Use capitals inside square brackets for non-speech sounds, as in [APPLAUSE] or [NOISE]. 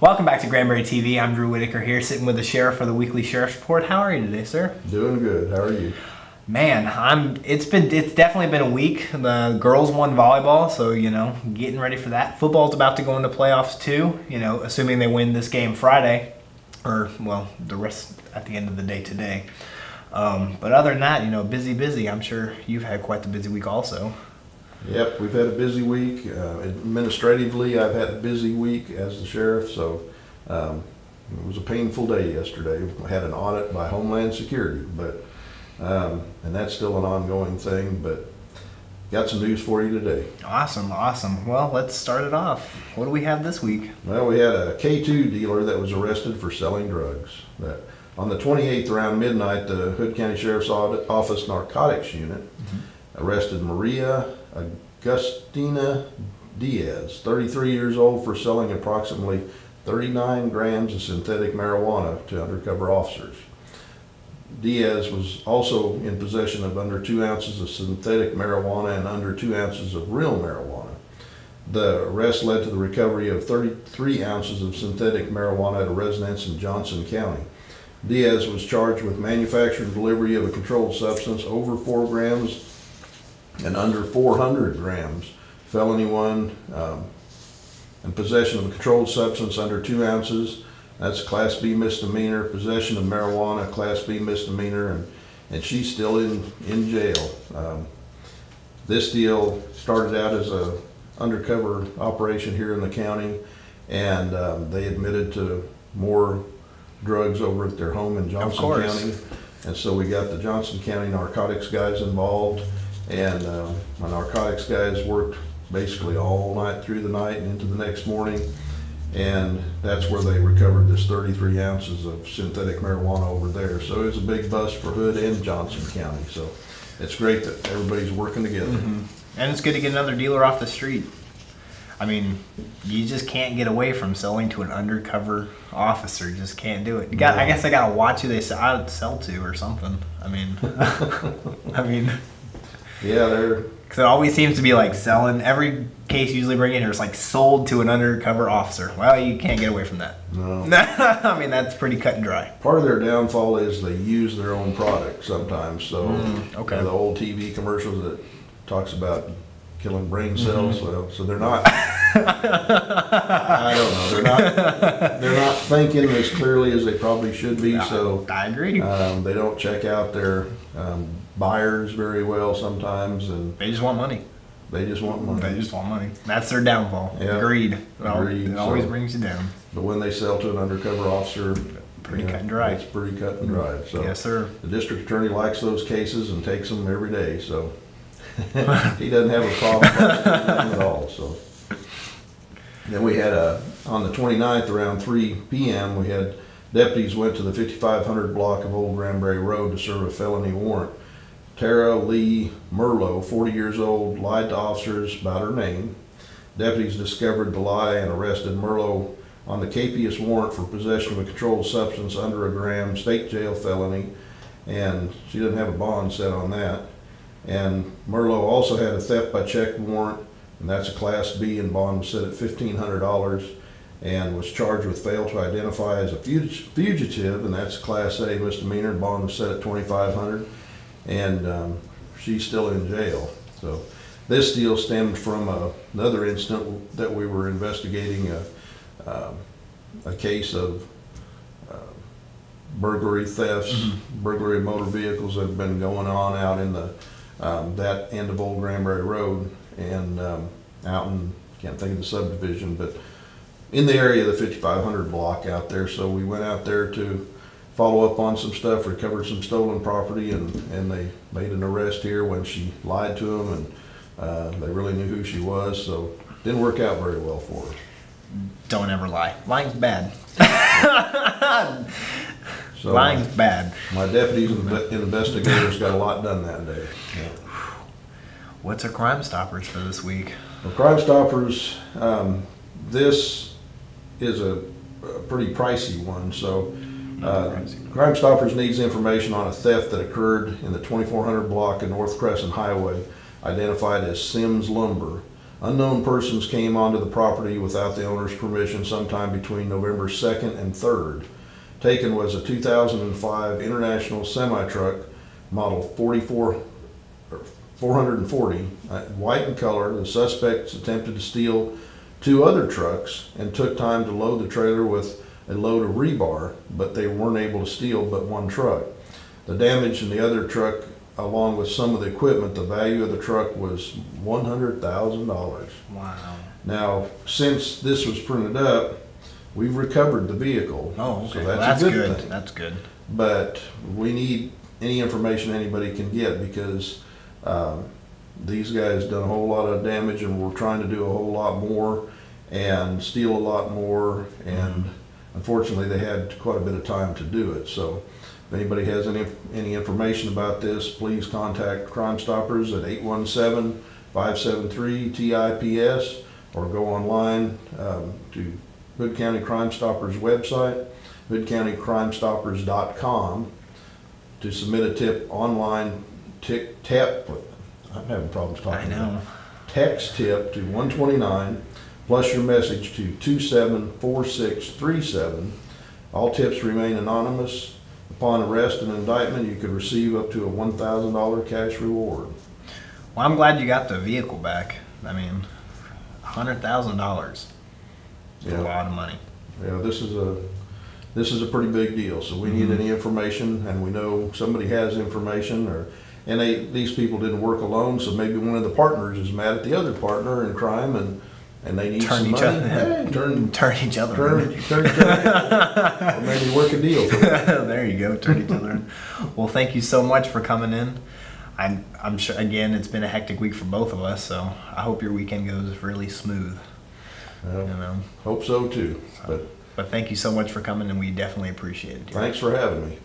Welcome back to Granbury TV. I'm Drew Whitaker here, sitting with the sheriff for the weekly sheriff's report. How are you today, sir? Doing good. How are you? Man, I'm. It's been. It's definitely been a week. The girls won volleyball, so you know, getting ready for that. Football's about to go into playoffs too. You know, assuming they win this game Friday, or well, the rest at the end of the day today. Um, but other than that, you know, busy, busy. I'm sure you've had quite the busy week also. Yep, we've had a busy week. Uh, administratively, I've had a busy week as the sheriff, so um, it was a painful day yesterday. I had an audit by Homeland Security, but um, and that's still an ongoing thing. But got some news for you today. Awesome, awesome. Well, let's start it off. What do we have this week? Well, we had a K2 dealer that was arrested for selling drugs. That on the 28th around midnight, the Hood County Sheriff's Office Narcotics Unit arrested Maria Agustina Diaz, 33 years old, for selling approximately 39 grams of synthetic marijuana to undercover officers. Diaz was also in possession of under two ounces of synthetic marijuana and under two ounces of real marijuana. The arrest led to the recovery of 33 ounces of synthetic marijuana at a residence in Johnson County. Diaz was charged with manufacturing delivery of a controlled substance over 4 grams and under 400 grams, felony one, um, and possession of a controlled substance under 2 ounces, that's Class B misdemeanor, possession of marijuana, Class B misdemeanor, and, and she's still in, in jail. Um, This deal started out as a undercover operation here in the county, and um, they admitted to more drugs over at their home in Johnson. County. And so we got the Johnson County narcotics guys involved, and uh, my narcotics guys worked basically all night through the night and into the next morning. And that's where they recovered this 33 ounces of synthetic marijuana over there. So it was a big bust for Hood and Johnson County. So it's great that everybody's working together. And it's good to get another dealer off the street. I mean, you just can't get away from selling to an undercover officer. Just can't do it. You got. I guess I gotta watch who they sell, sell to or something. I mean, [LAUGHS] I mean, Yeah, they're because it always seems to be like selling. Every case usually bring in here is like sold to an undercover officer. Well, you can't get away from that. no. [LAUGHS] I mean, that's pretty cut and dry. Part of their downfall is they use their own product sometimes. So Mm, okay. you know, the old TV commercials that talks about killing brain Mm-hmm. cells. Well, so they're not. [LAUGHS] I don't know. They're not. They're not thinking as clearly as they probably should be. So I agree. um, they don't check out their um, buyers very well sometimes, and they just want money. they just want money. They just want money. That's their downfall. Yeah. Greed. It Greed, It always so- brings you down. But when they sell to an undercover officer, Pretty know, cut and dry. It's pretty cut and dry. So Yes, sir. the district attorney likes those cases and takes them every day. So [LAUGHS] he doesn't have a problem at all. So then we had a on the 29th around 3 p.m. We had deputies went to the 5500 block of Old Granbury Road to serve a felony warrant. Tara Lee Merlo, 40 years old, lied to officers about her name. Deputies discovered the lie and arrested Merlo on the capias warrant for possession of a controlled substance under a gram, state jail felony, and she didn't have a bond set on that. And Merlo also had a theft by check warrant, and that's a Class B, and bond was set at fifteen hundred dollars, and was charged with fail to identify as a fug- fugitive, and that's a Class A misdemeanor, bond was set at twenty-five hundred, and um, she's still in jail. So this deal stemmed from uh, another incident that we were investigating, a, um, a case of uh, burglary thefts, burglary of motor vehicles that have been going on out in the, um, that end of Old Granbury Road and um, out in, can't think of the subdivision, but in the area of the 5500 block out there. So we went out there to follow up on some stuff, recovered some stolen property, and, and they made an arrest here when she lied to them, and uh, they really knew who she was, so didn't work out very well for her. Don't ever lie. Lying's bad. So Lying's bad. my deputies and inve- investigators got a lot done that day. Yeah. What's our Crime Stoppers for this week? Well, Crime Stoppers, um, this is a, a pretty pricey one, so, uh, Crime Stoppers needs information on a theft that occurred in the twenty-four hundred block of North Crescent Highway, identified as Sims Lumber. Unknown persons came onto the property without the owner's permission sometime between November 2nd and 3rd. Taken was a 2005 International semi-truck, model 44, or 440, uh, white in color. The suspects attempted to steal two other trucks and took time to load the trailer with a load of rebar, but they weren't able to steal but one truck. The damage in the other truck, along with some of the equipment, the value of the truck was $100,000. Wow. Now, since this was printed up, we've recovered the vehicle. Oh, okay. So Well, that's a good good. That's good. But we need any information anybody can get because um, these guys done a whole lot of damage and we're trying to do a whole lot more and steal a lot more. And unfortunately, they had quite a bit of time to do it. So if anybody has any, any information about this, please contact Crime Stoppers at 817-573-TIPS or go online um, to Hood County Crime Stoppers website, hoodcountycrimestoppers.com to submit a tip online, tick, tap, I'm having problems talking. I know. Text tip to 129 plus your message to 274637. All tips remain anonymous. Upon arrest and indictment, you could receive up to a $1,000 cash reward. Well, I'm glad you got the vehicle back. I mean, hundred thousand dollars. It's Yeah. a lot of money. Yeah, this is a, this is a pretty big deal, so we need mm-hmm. any information, and we know somebody has information, or, and they, these people didn't work alone, so maybe one of the partners is mad at the other partner in crime, and, and they need Turn some each money. other. Hey, turn, [LAUGHS] Turn each other. turn, in. turn, turn, [LAUGHS] or maybe work a deal [LAUGHS] there you go. Turn each other. in. Well, thank you so much for coming in. I'm I'm sure again it's been a hectic week for both of us, so I hope your weekend goes really smooth. You know. Hope so too, but But thank you so much for coming, and we definitely appreciate it. dear. thanks for having me.